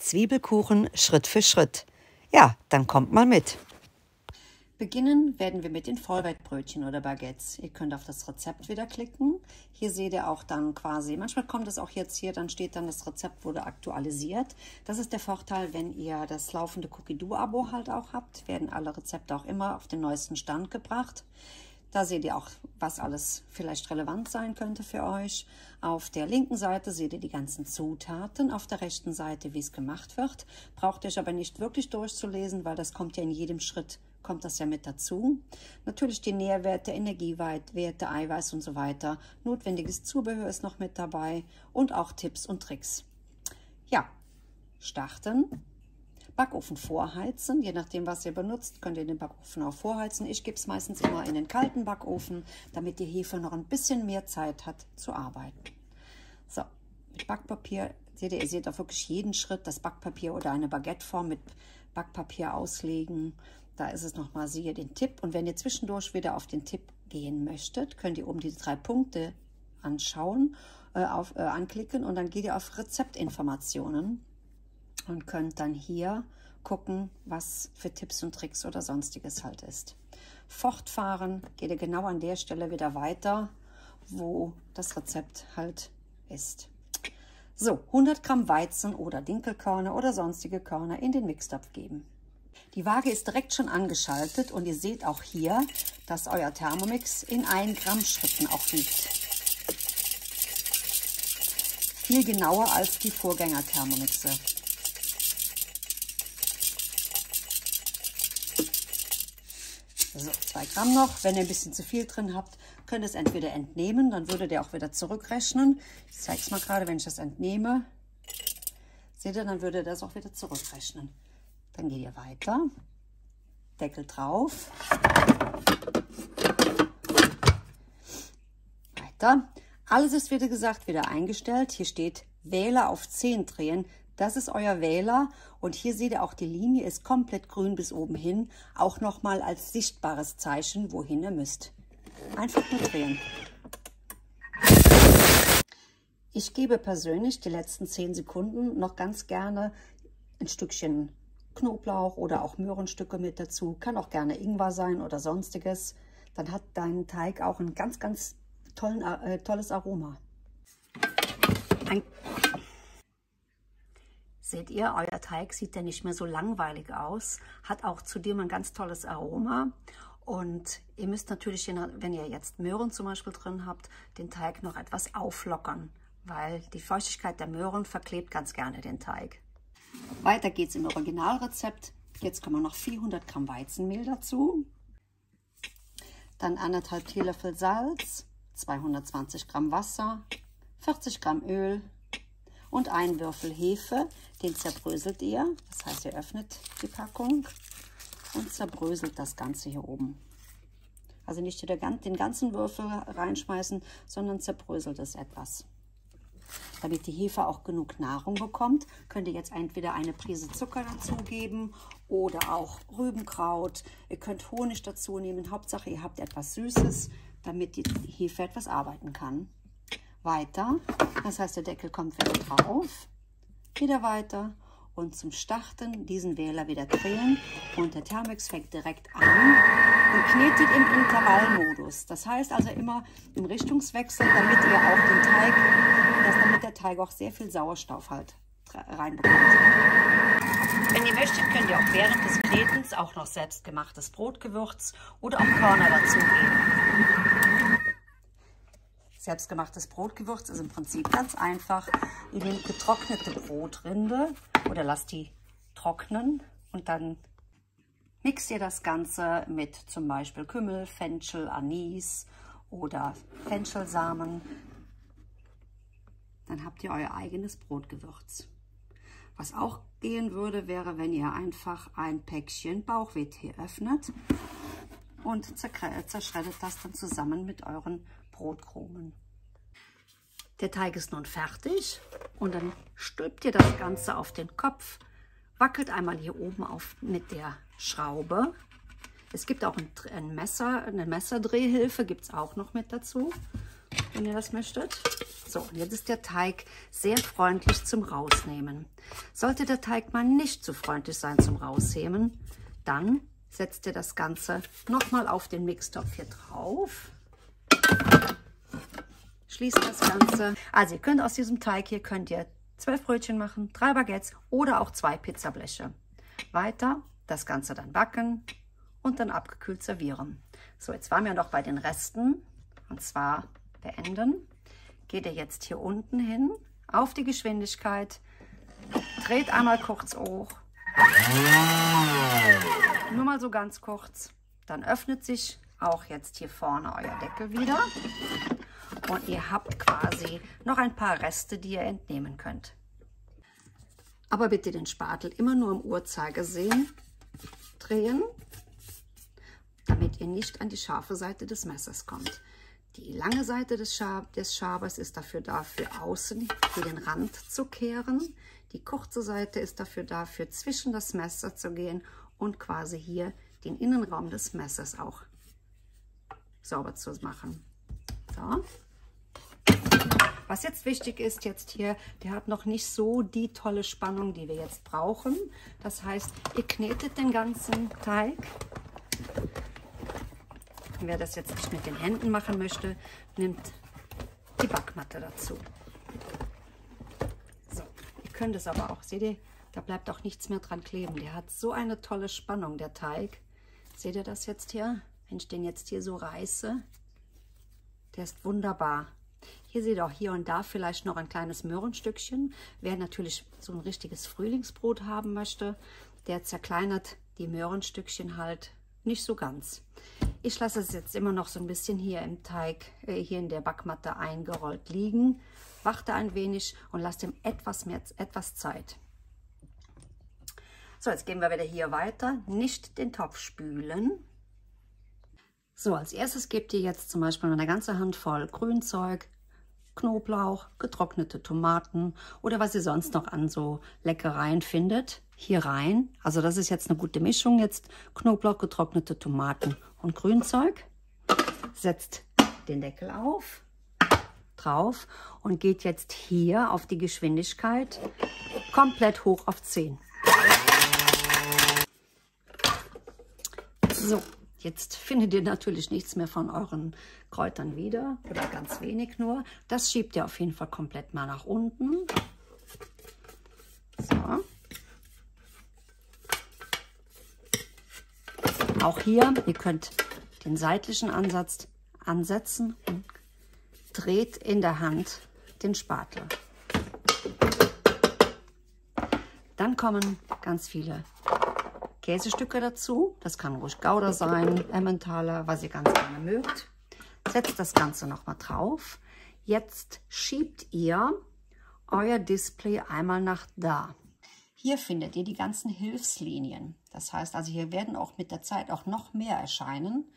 Zwiebelkuchen Schritt für Schritt. Ja, dann kommt mal mit. Beginnen werden wir mit den Vollwertbrötchen oder Baguettes. Ihr könnt auf das Rezept wieder klicken. Hier seht ihr auch dann quasi, manchmal kommt es auch jetzt hier, dann steht dann, das Rezept wurde aktualisiert. Das ist der Vorteil, wenn ihr das laufende Cookie-Do-Abo halt auch habt, werden alle Rezepte auch immer auf den neuesten Stand gebracht. Da seht ihr auch, was alles vielleicht relevant sein könnte für euch. Auf der linken Seite seht ihr die ganzen Zutaten, auf der rechten Seite, wie es gemacht wird. Braucht ihr euch aber nicht wirklich durchzulesen, weil das kommt ja in jedem Schritt, kommt das ja mit dazu. Natürlich die Nährwerte, Energiewerte, Eiweiß und so weiter. Notwendiges Zubehör ist noch mit dabei und auch Tipps und Tricks. Ja, starten. Backofen vorheizen. Je nachdem, was ihr benutzt, könnt ihr den Backofen auch vorheizen. Ich gebe es meistens immer in den kalten Backofen, damit die Hefe noch ein bisschen mehr Zeit hat zu arbeiten. So, mit Backpapier, seht ihr, ihr seht auch wirklich jeden Schritt, das Backpapier oder eine Baguetteform mit Backpapier auslegen. Da ist es nochmal, siehe den Tipp. Und wenn ihr zwischendurch wieder auf den Tipp gehen möchtet, könnt ihr oben die drei Punkte anschauen, äh, auf, äh, anklicken und dann geht ihr auf Rezeptinformationen und könnt dann hier gucken, was für Tipps und Tricks oder sonstiges halt ist. Fortfahren geht ihr genau an der Stelle wieder weiter, wo das Rezept halt ist. So, 100 Gramm Weizen oder Dinkelkörner oder sonstige Körner in den Mixtopf geben. Die Waage ist direkt schon angeschaltet und ihr seht auch hier, dass euer Thermomix in 1 Gramm Schritten auch wiegt. Viel genauer als die Vorgänger-Thermomixe. So, zwei Gramm noch. Wenn ihr ein bisschen zu viel drin habt, könnt ihr es entweder entnehmen, dann würde der auch wieder zurückrechnen. Ich zeige es mal gerade, wenn ich das entnehme. Seht ihr, dann würde das auch wieder zurückrechnen. Dann geht ihr weiter. Deckel drauf. Weiter. Alles ist, wie gesagt, wieder eingestellt. Hier steht Wähler auf 10 drehen. Das ist euer Wähler und hier seht ihr auch, die Linie ist komplett grün bis oben hin, auch nochmal als sichtbares Zeichen, wohin ihr müsst. Einfach nur drehen. Ich gebe persönlich die letzten 10 Sekunden noch ganz gerne ein Stückchen Knoblauch oder auch Möhrenstücke mit dazu. Kann auch gerne Ingwer sein oder sonstiges. Dann hat dein Teig auch ein ganz, ganz tollen, äh, tolles Aroma. Ein Seht ihr, euer Teig sieht ja nicht mehr so langweilig aus, hat auch zudem ein ganz tolles Aroma. Und ihr müsst natürlich, wenn ihr jetzt Möhren zum Beispiel drin habt, den Teig noch etwas auflockern, weil die Feuchtigkeit der Möhren verklebt ganz gerne den Teig. Weiter geht's im Originalrezept. Jetzt kommen noch 400 Gramm Weizenmehl dazu. Dann anderthalb Teelöffel Salz, 220 Gramm Wasser, 40 Gramm Öl, und einen Würfel Hefe. Den zerbröselt ihr. Das heißt, ihr öffnet die Packung und zerbröselt das Ganze hier oben. Also nicht den ganzen Würfel reinschmeißen, sondern zerbröselt es etwas. Damit die Hefe auch genug Nahrung bekommt, könnt ihr jetzt entweder eine Prise Zucker dazugeben oder auch Rübenkraut. Ihr könnt Honig dazu nehmen. Hauptsache, ihr habt etwas Süßes, damit die Hefe etwas arbeiten kann weiter. Das heißt, der Deckel kommt wieder drauf, wieder weiter und zum Starten diesen Wähler wieder drehen und der Thermix fängt direkt an und knetet im Intervallmodus. Das heißt also immer im Richtungswechsel, damit ihr auch den Teig, dass damit der Teig auch sehr viel Sauerstoff halt reinbekommt. Wenn ihr möchtet, könnt ihr auch während des Knetens auch noch selbstgemachtes Brotgewürz oder auch Körner dazugeben. Selbstgemachtes Brotgewürz ist im Prinzip ganz einfach. Ihr nehmt getrocknete Brotrinde oder lasst die trocknen und dann mixt ihr das Ganze mit zum Beispiel Kümmel, Fenchel, Anis oder Fenchelsamen. Dann habt ihr euer eigenes Brotgewürz. Was auch gehen würde, wäre, wenn ihr einfach ein Päckchen Bauchweh-Tee öffnet und zerschreddet das dann zusammen mit euren Brotkrumen. Der Teig ist nun fertig und dann stülpt ihr das Ganze auf den Kopf, wackelt einmal hier oben auf mit der Schraube. Es gibt auch ein, ein Messer, eine Messerdrehhilfe gibt es auch noch mit dazu. wenn ihr das möchtet. So, jetzt ist der Teig sehr freundlich zum Rausnehmen. Sollte der Teig mal nicht zu freundlich sein zum Rausnehmen, dann setzt ihr das Ganze nochmal auf den Mixtopf hier drauf. Schließt das Ganze. Also ihr könnt aus diesem Teig hier könnt ihr zwölf Brötchen machen, drei Baguettes oder auch zwei Pizzableche. Weiter das Ganze dann backen und dann abgekühlt servieren. So, jetzt waren wir noch bei den Resten. Und zwar beenden. Geht ihr jetzt hier unten hin auf die Geschwindigkeit. Dreht einmal kurz hoch. Nur mal so ganz kurz. Dann öffnet sich auch jetzt hier vorne euer Deckel wieder. Und ihr habt quasi noch ein paar Reste, die ihr entnehmen könnt. Aber bitte den Spatel immer nur im Uhrzeigersinn drehen, damit ihr nicht an die scharfe Seite des Messers kommt. Die lange Seite des, Schab des Schabers ist dafür da, für außen für den Rand zu kehren. Die kurze Seite ist dafür da, für zwischen das Messer zu gehen und quasi hier den Innenraum des Messers auch sauber zu machen. So. Was jetzt wichtig ist, jetzt hier, der hat noch nicht so die tolle Spannung, die wir jetzt brauchen. Das heißt, ihr knetet den ganzen Teig. Wer das jetzt nicht mit den Händen machen möchte, nimmt die Backmatte dazu. So, ihr könnt es aber auch, seht ihr, da bleibt auch nichts mehr dran kleben. Der hat so eine tolle Spannung, der Teig. Seht ihr das jetzt hier? Wenn ich den jetzt hier so reiße, der ist wunderbar. Hier seht ihr auch hier und da vielleicht noch ein kleines Möhrenstückchen. Wer natürlich so ein richtiges Frühlingsbrot haben möchte, der zerkleinert die Möhrenstückchen halt nicht so ganz. Ich lasse es jetzt immer noch so ein bisschen hier im Teig, äh, hier in der Backmatte eingerollt liegen. Warte ein wenig und lasse dem etwas mehr, etwas Zeit. So, jetzt gehen wir wieder hier weiter. Nicht den Topf spülen. So, als erstes gebt ihr jetzt zum Beispiel eine ganze Handvoll Grünzeug, Knoblauch, getrocknete Tomaten oder was ihr sonst noch an so Leckereien findet, hier rein. Also das ist jetzt eine gute Mischung jetzt. Knoblauch, getrocknete Tomaten und Grünzeug. Setzt den Deckel auf, drauf und geht jetzt hier auf die Geschwindigkeit komplett hoch auf 10. So, Jetzt findet ihr natürlich nichts mehr von euren Kräutern wieder oder ganz wenig nur. Das schiebt ihr auf jeden Fall komplett mal nach unten. So. Auch hier, ihr könnt den seitlichen Ansatz ansetzen und dreht in der Hand den Spatel. Dann kommen ganz viele Käsestücke dazu. Das kann ruhig Gouda sein, Emmentaler, was ihr ganz gerne mögt. Setzt das Ganze nochmal drauf. Jetzt schiebt ihr euer Display einmal nach da. Hier findet ihr die ganzen Hilfslinien. Das heißt also, hier werden auch mit der Zeit auch noch mehr erscheinen.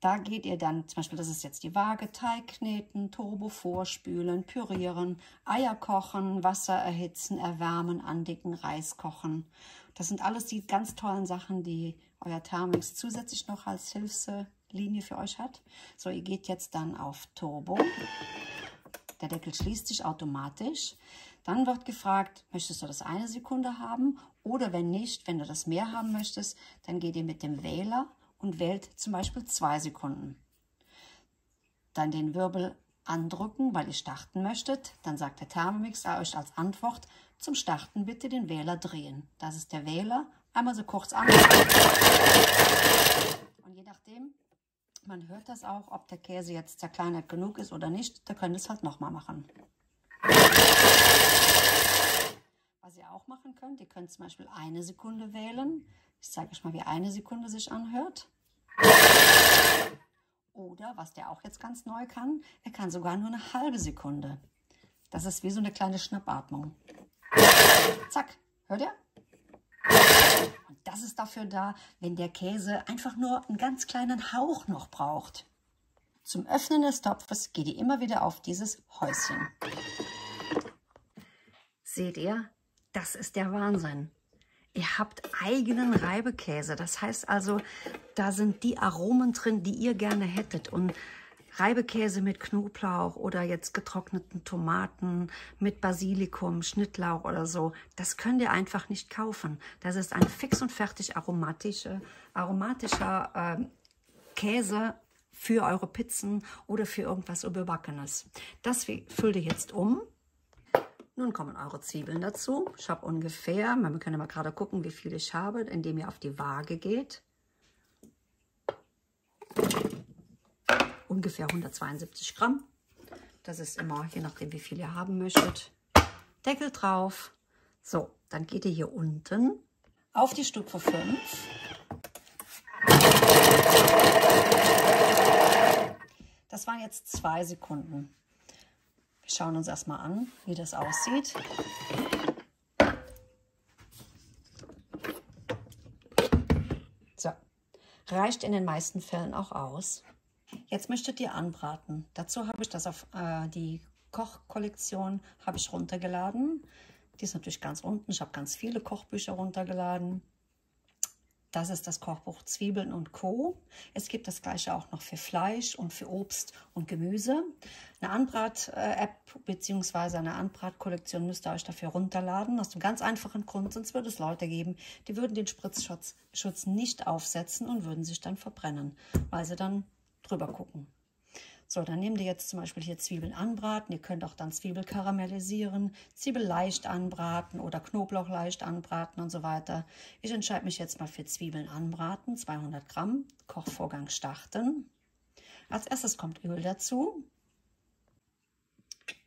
Da geht ihr dann, zum Beispiel, das ist jetzt die Waage, Teig kneten, Turbo vorspülen, pürieren, Eier kochen, Wasser erhitzen, erwärmen, andicken, Reis kochen. Das sind alles die ganz tollen Sachen, die euer Thermix zusätzlich noch als Hilfslinie für euch hat. So, ihr geht jetzt dann auf Turbo. Der Deckel schließt sich automatisch. Dann wird gefragt, möchtest du das eine Sekunde haben? Oder wenn nicht, wenn du das mehr haben möchtest, dann geht ihr mit dem Wähler und wählt zum Beispiel zwei Sekunden. Dann den Wirbel andrücken, weil ihr starten möchtet. Dann sagt der Thermomix euch als Antwort, zum Starten bitte den Wähler drehen. Das ist der Wähler. Einmal so kurz an. Und je nachdem, man hört das auch, ob der Käse jetzt zerkleinert genug ist oder nicht, da könnt ihr es halt nochmal machen. Was ihr auch machen könnt, ihr könnt zum Beispiel eine Sekunde wählen. Ich zeige euch mal, wie eine Sekunde sich anhört. Oder, was der auch jetzt ganz neu kann, er kann sogar nur eine halbe Sekunde. Das ist wie so eine kleine Schnappatmung. Zack, hört ihr? Und das ist dafür da, wenn der Käse einfach nur einen ganz kleinen Hauch noch braucht. Zum Öffnen des Topfes geht ihr immer wieder auf dieses Häuschen. Seht ihr? Das ist der Wahnsinn. Ihr habt eigenen Reibekäse. Das heißt also, da sind die Aromen drin, die ihr gerne hättet. Und Reibekäse mit Knoblauch oder jetzt getrockneten Tomaten mit Basilikum, Schnittlauch oder so, das könnt ihr einfach nicht kaufen. Das ist ein fix und fertig aromatische, aromatischer äh, Käse für eure Pizzen oder für irgendwas Überbackenes. Das füllt ihr jetzt um. Nun kommen eure Zwiebeln dazu. Ich habe ungefähr, wir können mal gerade gucken, wie viel ich habe, indem ihr auf die Waage geht. Ungefähr 172 Gramm. Das ist immer, je nachdem, wie viel ihr haben möchtet. Deckel drauf. So, dann geht ihr hier unten auf die Stufe 5 Das waren jetzt zwei Sekunden. Wir schauen uns erstmal an, wie das aussieht. So, reicht in den meisten Fällen auch aus. Jetzt möchtet ihr anbraten. Dazu habe ich das auf äh, die Kochkollektion habe ich runtergeladen. Die ist natürlich ganz unten. Ich habe ganz viele Kochbücher runtergeladen. Das ist das Kochbuch Zwiebeln und Co. Es gibt das gleiche auch noch für Fleisch und für Obst und Gemüse. Eine Anbrat-App bzw. eine Anbratkollektion müsst ihr euch dafür runterladen. Aus einem ganz einfachen Grund, sonst würde es Leute geben, die würden den Spritzschutz Schutz nicht aufsetzen und würden sich dann verbrennen, weil sie dann drüber gucken. So, dann nehmt ihr jetzt zum Beispiel hier Zwiebeln anbraten. Ihr könnt auch dann Zwiebel karamellisieren, Zwiebel leicht anbraten oder Knoblauch leicht anbraten und so weiter. Ich entscheide mich jetzt mal für Zwiebeln anbraten, 200 Gramm, Kochvorgang starten. Als erstes kommt Öl dazu.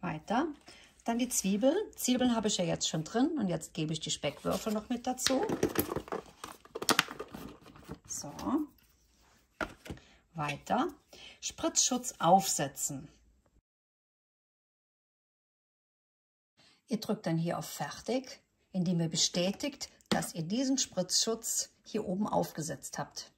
Weiter. Dann die Zwiebel. Zwiebeln habe ich ja jetzt schon drin und jetzt gebe ich die Speckwürfel noch mit dazu. So. Weiter. Spritzschutz aufsetzen. Ihr drückt dann hier auf Fertig, indem ihr bestätigt, dass ihr diesen Spritzschutz hier oben aufgesetzt habt.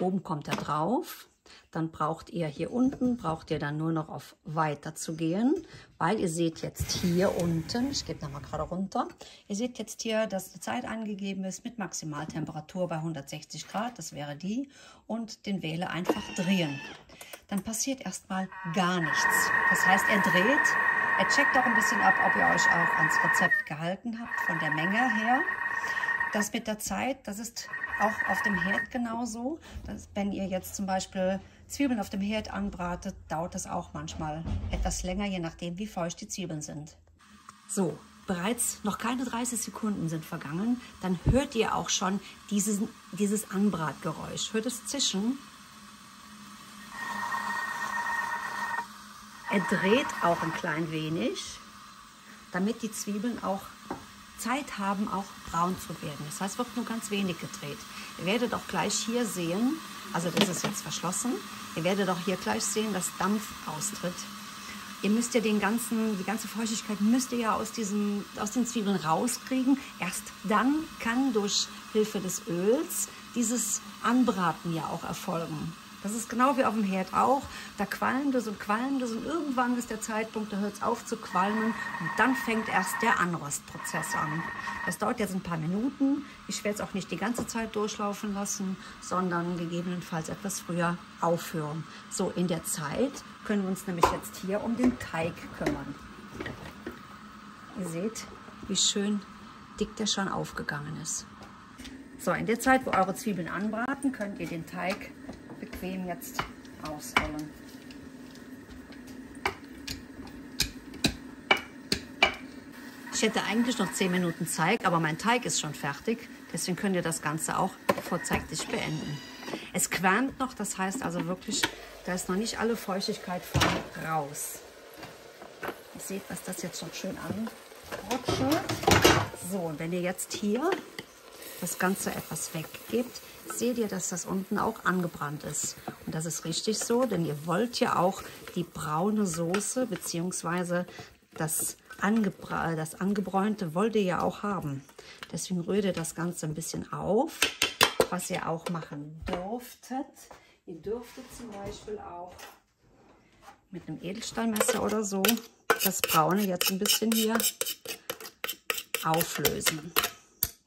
Oben kommt er drauf. Dann braucht ihr hier unten, braucht ihr dann nur noch auf Weiter zu gehen, weil ihr seht jetzt hier unten, ich gebe nochmal gerade runter, ihr seht jetzt hier, dass die Zeit angegeben ist mit Maximaltemperatur bei 160 Grad, das wäre die, und den Wähler einfach drehen. Dann passiert erstmal gar nichts. Das heißt, er dreht, er checkt auch ein bisschen ab, ob ihr euch auch ans Rezept gehalten habt, von der Menge her. Das mit der Zeit, das ist auch auf dem Herd genauso. Dass, wenn ihr jetzt zum Beispiel Zwiebeln auf dem Herd anbratet, dauert das auch manchmal etwas länger, je nachdem, wie feucht die Zwiebeln sind. So, bereits noch keine 30 Sekunden sind vergangen, dann hört ihr auch schon dieses, dieses Anbratgeräusch. Hört es zischen? Er dreht auch ein klein wenig, damit die Zwiebeln auch Zeit haben, auch braun zu werden. Das heißt, wird nur ganz wenig gedreht. Ihr werdet auch gleich hier sehen, also das ist jetzt verschlossen, ihr werdet auch hier gleich sehen, dass Dampf austritt. Ihr müsst ja den ganzen, die ganze Feuchtigkeit müsst ihr ja aus, diesen, aus den Zwiebeln rauskriegen. Erst dann kann durch Hilfe des Öls dieses Anbraten ja auch erfolgen. Das ist genau wie auf dem Herd auch. Da qualmt es und qualmt es und irgendwann ist der Zeitpunkt, da hört es auf zu qualmen und dann fängt erst der Anrostprozess an. Das dauert jetzt ein paar Minuten. Ich werde es auch nicht die ganze Zeit durchlaufen lassen, sondern gegebenenfalls etwas früher aufhören. So, in der Zeit können wir uns nämlich jetzt hier um den Teig kümmern. Ihr seht, wie schön dick der schon aufgegangen ist. So, in der Zeit, wo eure Zwiebeln anbraten, könnt ihr den Teig bequem jetzt ausrollen. Ich hätte eigentlich noch 10 Minuten Zeit, aber mein Teig ist schon fertig. Deswegen könnt ihr das Ganze auch vorzeitig beenden. Es qualmt noch, das heißt also wirklich, da ist noch nicht alle Feuchtigkeit von raus. Ihr seht, was das jetzt schon schön anrutschelt. So, und wenn ihr jetzt hier das Ganze etwas weggebt, seht ihr, dass das unten auch angebrannt ist. Und das ist richtig so, denn ihr wollt ja auch die braune Soße bzw. Das, Angebra das Angebräunte wollt ihr ja auch haben. Deswegen rührt ihr das Ganze ein bisschen auf, was ihr auch machen dürftet. Ihr dürftet zum Beispiel auch mit einem Edelstahlmesser oder so das Braune jetzt ein bisschen hier auflösen,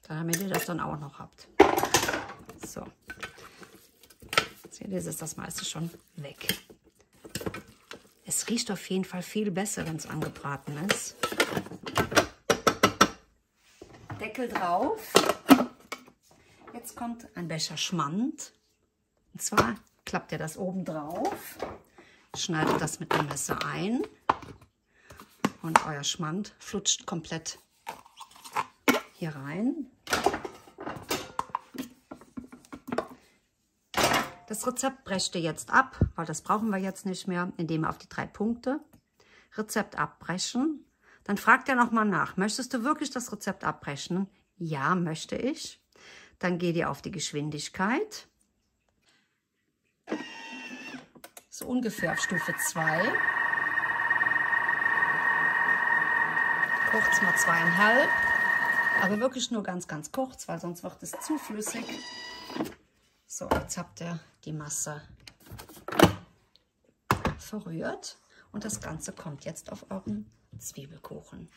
damit ihr das dann auch noch habt. So. Ihr, ist das meiste schon weg. Es riecht auf jeden Fall viel besser, wenn es angebraten ist. Deckel drauf. Jetzt kommt ein Becher Schmand. Und zwar klappt ihr das oben drauf, schneidet das mit dem Messer ein und euer Schmand flutscht komplett hier rein. Das Rezept brecht ihr jetzt ab, weil das brauchen wir jetzt nicht mehr, indem ihr auf die drei Punkte Rezept abbrechen. Dann fragt er nochmal nach, möchtest du wirklich das Rezept abbrechen? Ja, möchte ich. Dann geht ihr auf die Geschwindigkeit. So ungefähr auf Stufe 2. Kurz mal zweieinhalb. Aber wirklich nur ganz, ganz kurz, weil sonst wird es zu flüssig. So, jetzt habt ihr die Masse verrührt. Und das Ganze kommt jetzt auf euren Zwiebelkuchen.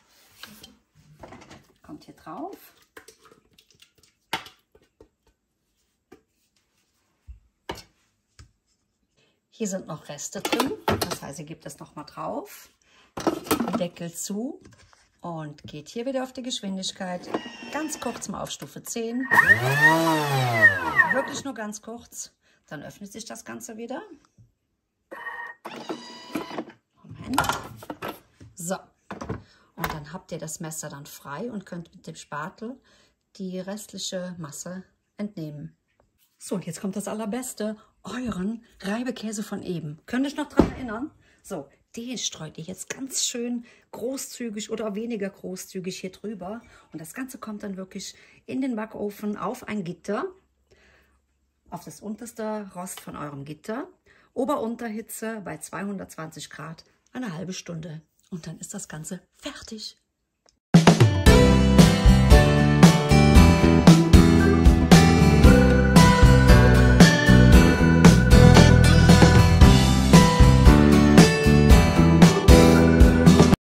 Kommt hier drauf. Hier sind noch Reste drin, das heißt, ihr gebt es nochmal drauf, Deckel zu und geht hier wieder auf die Geschwindigkeit. Ganz kurz mal auf Stufe 10. Wirklich nur ganz kurz. Dann öffnet sich das Ganze wieder. Moment. So. Und dann habt ihr das Messer dann frei und könnt mit dem Spatel die restliche Masse entnehmen. So, und jetzt kommt das Allerbeste euren Reibekäse von eben. Könnt ihr euch noch daran erinnern? So, den streut ihr jetzt ganz schön großzügig oder weniger großzügig hier drüber. Und das Ganze kommt dann wirklich in den Backofen auf ein Gitter, auf das unterste Rost von eurem Gitter. Ober-Unterhitze bei 220 Grad eine halbe Stunde. Und dann ist das Ganze fertig.